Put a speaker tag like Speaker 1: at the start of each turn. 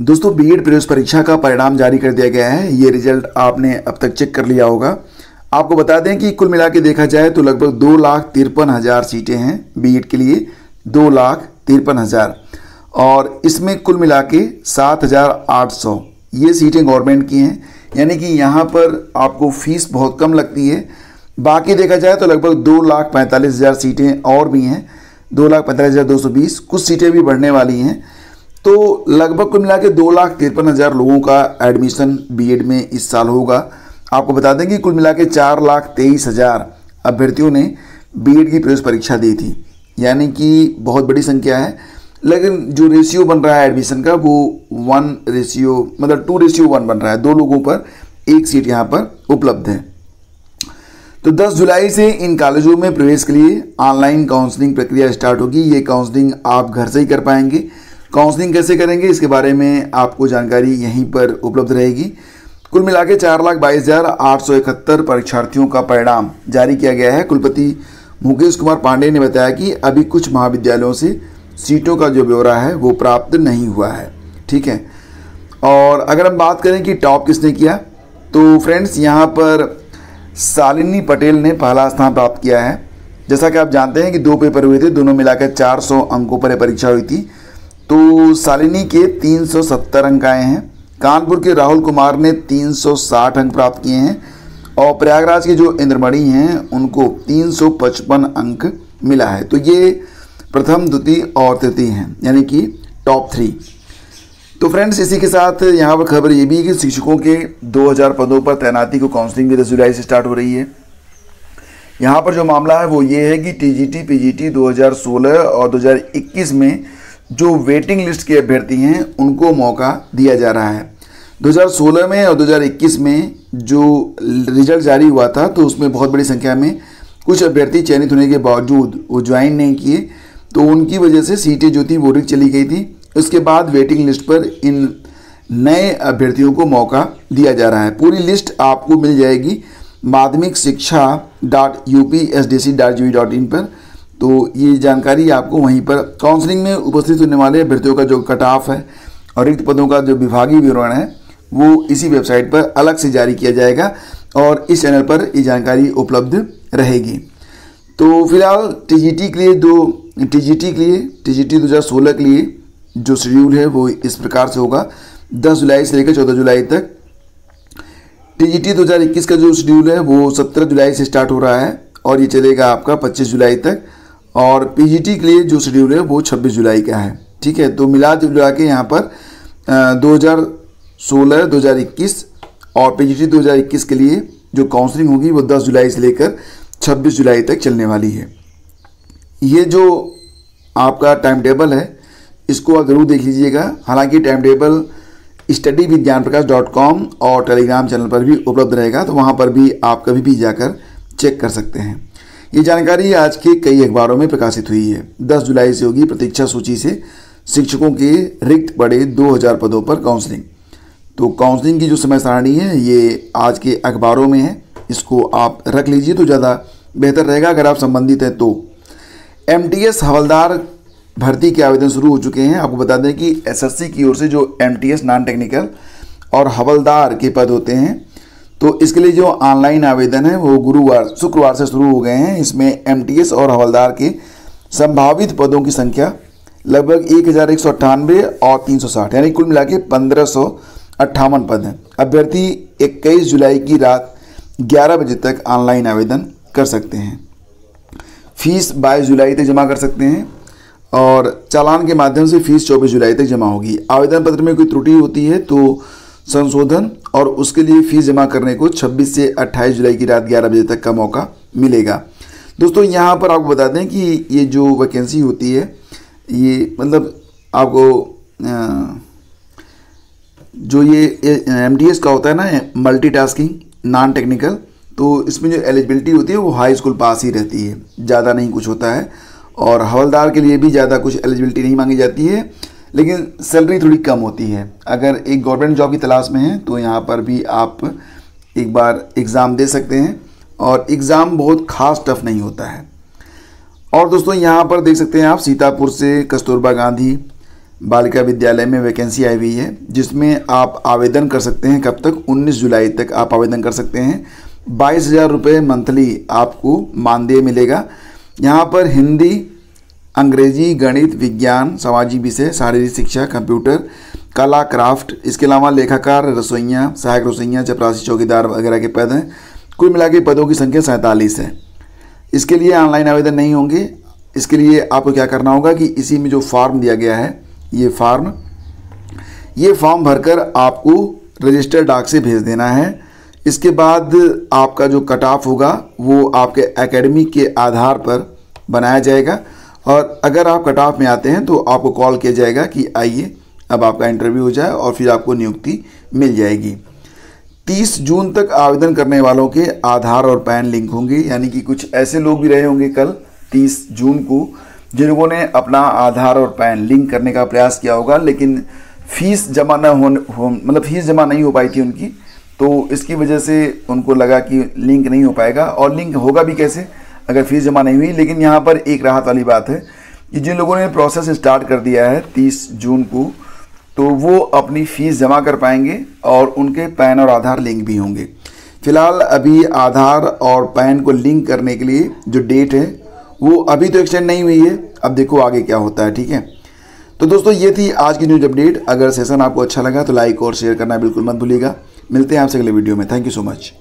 Speaker 1: दोस्तों B Ed प्रवेश परीक्षा का परिणाम जारी कर दिया गया है। ये रिज़ल्ट आपने अब तक चेक कर लिया होगा। आपको बता दें कि कुल मिला के देखा जाए तो लगभग दो लाख तिरपन हज़ार सीटें हैं बी एड के लिए। दो लाख तिरपन हज़ार। और इसमें कुल मिला के सात हज़ार आठ सौ। ये सीटें गवर्नमेंट की हैं। यानी कि यहाँ पर आपको फ़ीस बहुत कम लगती है। बाकी देखा जाए तो लगभग दो लाख पैंतालीस हज़ार सीटें और भी हैं। दो लाख पैंतालीस हज़ार दो सौ बीस। कुछ सीटें भी बढ़ने वाली हैं। तो लगभग कुल मिला के दो लाख तिरपन हज़ार लोगों का एडमिशन बीएड में इस साल होगा। आपको बता दें कि कुल मिला के चार लाख तेईस हज़ार अभ्यर्थियों ने बीएड की प्रवेश परीक्षा दी थी। यानी कि बहुत बड़ी संख्या है। लेकिन जो रेशियो बन रहा है एडमिशन का, वो वन रेशियो मतलब टू रेशियो वन बन रहा है। दो लोगों पर एक सीट यहाँ पर उपलब्ध है। तो 10 जुलाई से इन कॉलेजों में प्रवेश के लिए ऑनलाइन काउंसलिंग प्रक्रिया स्टार्ट होगी। ये काउंसलिंग आप घर से ही कर पाएँगे। काउंसलिंग कैसे करेंगे, इसके बारे में आपको जानकारी यहीं पर उपलब्ध रहेगी। कुल मिला के चार लाख बाईस हज़ार आठ सौ इकहत्तर परीक्षार्थियों का परिणाम जारी किया गया है। कुलपति मुकेश कुमार पांडे ने बताया कि अभी कुछ महाविद्यालयों से सीटों का जो ब्यौरा है, वो प्राप्त नहीं हुआ है। ठीक है? और अगर हम बात करें कि टॉप किसने किया तो फ्रेंड्स, यहाँ पर सालिनी पटेल ने पहला स्थान प्राप्त किया है। जैसा कि आप जानते हैं कि दो पेपर हुए थे, दोनों मिलाकर 400 अंकों पर परीक्षा हुई थी। तो शालिनी के 370 अंक आए हैं। कानपुर के राहुल कुमार ने 360 अंक प्राप्त किए हैं और प्रयागराज के जो इंद्रमणि हैं, उनको 355 अंक मिला है। तो ये प्रथम, द्वितीय और तृतीय हैं, यानी कि टॉप थ्री। तो फ्रेंड्स, इसी के साथ यहाँ पर खबर ये भी है कि शिक्षकों के 2000 पदों पर तैनाती को काउंसलिंग भी दस जुलाई से स्टार्ट हो रही है। यहाँ पर जो मामला है, वो ये है कि टीजीटी, पीजीटी 2016 और 2021 में जो वेटिंग लिस्ट के अभ्यर्थी हैं, उनको मौका दिया जा रहा है। 2016 में और 2021 में जो रिज़ल्ट जारी हुआ था तो उसमें बहुत बड़ी संख्या में कुछ अभ्यर्थी चयनित होने के बावजूद वो ज्वाइन नहीं किए। तो उनकी वजह से सीटें जो थी, वो वोटिंग चली गई थी। उसके बाद वेटिंग लिस्ट पर इन नए अभ्यर्थियों को मौका दिया जा रहा है। पूरी लिस्ट आपको मिल जाएगी। माध्यमिक शिक्षा dot U P S D C dot G dot in पर। तो ये जानकारी आपको वहीं पर काउंसलिंग में उपस्थित होने वाले अभ्यर्थियों का जो कट ऑफ़ है और रिक्त पदों का जो विभागीय विवरण है, वो इसी वेबसाइट पर अलग से जारी किया जाएगा और इस चैनल पर ये जानकारी उपलब्ध रहेगी। तो फ़िलहाल टीजीटी के लिए दो टीजीटी के लिए टीजीटी 2016 के लिए जो शेड्यूल है, वो इस प्रकार से होगा। 10 जुलाई से लेकर 14 जुलाई तक टीजीटी 2021 का जो शेड्यूल है, वो 17 जुलाई से स्टार्ट हो रहा है और ये चलेगा आपका 25 जुलाई तक। और पीजीटी के लिए जो शेड्यूल है वो 26 जुलाई का है। ठीक है तो मिला जुला के यहाँ पर दो हज़ार सोलह, दो हज़ार इक्कीस और पीजीटी 2021 के लिए जो काउंसलिंग होगी वो 10 जुलाई से लेकर 26 जुलाई तक चलने वाली है। ये जो आपका टाइम टेबल है, इसको आप ज़रूर देख लीजिएगा। हालाँकि time table study Vigyan Prakash dot com और टेलीग्राम चैनल पर भी उपलब्ध रहेगा तो वहाँ पर भी आप कभी भी जाकर चेक कर सकते हैं। ये जानकारी आज के कई अखबारों में प्रकाशित हुई है। 10 जुलाई से होगी प्रतीक्षा सूची से शिक्षकों के रिक्त पड़े 2000 पदों पर काउंसलिंग। तो काउंसलिंग की जो समय सारणी है, ये आज के अखबारों में है। इसको आप रख लीजिए तो ज़्यादा बेहतर रहेगा। अगर आप संबंधित हैं तो एमटीएस हवलदार भर्ती के आवेदन शुरू हो चुके हैं। आपको बता दें कि एसएससी की ओर से जो एमटीएस नॉन टेक्निकल और हवलदार के पद होते हैं तो इसके लिए जो ऑनलाइन आवेदन है, वो गुरुवार, शुक्रवार से शुरू हो गए हैं। इसमें एमटीएस और हवलदार के संभावित पदों की संख्या लगभग एक हज़ार एक सौ अट्ठानवे और तीन सौ साठ, यानी कुल मिला के पंद्रह सौ अट्ठावन पद हैं। अभ्यर्थी इक्कीस जुलाई की रात ग्यारह बजे तक ऑनलाइन आवेदन कर सकते हैं। फ़ीस बाईस जुलाई तक जमा कर सकते हैं और चालान के माध्यम से फ़ीस चौबीस जुलाई तक जमा होगी। आवेदन पत्र में कोई त्रुटि होती है तो संशोधन और उसके लिए फ़ीस जमा करने को 26 से 28 जुलाई की रात 11 बजे तक का मौका मिलेगा। दोस्तों, यहाँ पर आपको बता दें कि ये जो वैकेंसी होती है, ये मतलब आपको जो ये एमडीएस का होता है ना मल्टीटास्किंग नॉन टेक्निकल तो इसमें जो एलिजिबिलिटी होती है वो हाई स्कूल पास ही रहती है। ज़्यादा नहीं कुछ होता है और हवलदार के लिए भी ज़्यादा कुछ एलिजिबिलिटी नहीं मांगी जाती है। लेकिन सैलरी थोड़ी कम होती है। अगर एक गवर्नमेंट जॉब की तलाश में है तो यहाँ पर भी आप एक बार एग्ज़ाम दे सकते हैं और एग्ज़ाम बहुत ख़ास टफ नहीं होता है। और दोस्तों, यहाँ पर देख सकते हैं आप, सीतापुर से कस्तूरबा गांधी बालिका विद्यालय में वैकेंसी आई हुई है, जिसमें आप आवेदन कर सकते हैं कब तक? 19 जुलाई तक आप आवेदन कर सकते हैं। बाईस हज़ार रुपये मंथली आपको मानदेय मिलेगा। यहाँ पर हिंदी अंग्रेज़ी, गणित, विज्ञान सामाजिक विषय, शारीरिक शिक्षा, कंप्यूटर, कला, क्राफ्ट, इसके अलावा लेखाकार रसोइयाँ सहायक रसोइयाँ चपरासी, चौकीदार वगैरह के पद हैं। कुल मिला के पदों की संख्या सैंतालीस है। इसके लिए ऑनलाइन आवेदन नहीं होंगे। इसके लिए आपको क्या करना होगा कि इसी में जो फॉर्म दिया गया है, ये फॉर्म ये फॉर्म भरकर आपको रजिस्टर डाक से भेज देना है। इसके बाद आपका जो कट ऑफ़ होगा, वो आपके एकेडमी के आधार पर बनाया जाएगा। और अगर आप कट ऑफ़ में आते हैं तो आपको कॉल किया जाएगा कि आइए अब आपका इंटरव्यू हो जाए और फिर आपको नियुक्ति मिल जाएगी। 30 जून तक आवेदन करने वालों के आधार और पैन लिंक होंगे यानी कि कुछ ऐसे लोग भी रहे होंगे कल 30 जून को जिन लोगों ने अपना आधार और पैन लिंक करने का प्रयास किया होगा लेकिन फ़ीस जमा न हो, हो मतलब फ़ीस जमा नहीं हो पाई थी उनकी तो इसकी वजह से उनको लगा कि लिंक नहीं हो पाएगा और लिंक होगा भी कैसे? अगर फ़ीस जमा नहीं हुई, लेकिन यहाँ पर एक राहत वाली बात है कि जिन लोगों ने प्रोसेस स्टार्ट कर दिया है तीस जून को तो वो अपनी फ़ीस जमा कर पाएँगे और उनके पैन और आधार लिंक भी होंगे। फ़िलहाल अभी आधार और पैन को लिंक करने के लिए जो डेट है, वो अभी तो एक्सटेंड नहीं हुई है। अब देखो आगे क्या होता है, ठीक है? तो दोस्तों, ये थी आज की न्यूज़ अपडेट अगर सेशन आपको अच्छा लगा तो लाइक और शेयर करना बिल्कुल मत भूलिएगा। मिलते हैं आपसे अगले वीडियो में। Thank you so much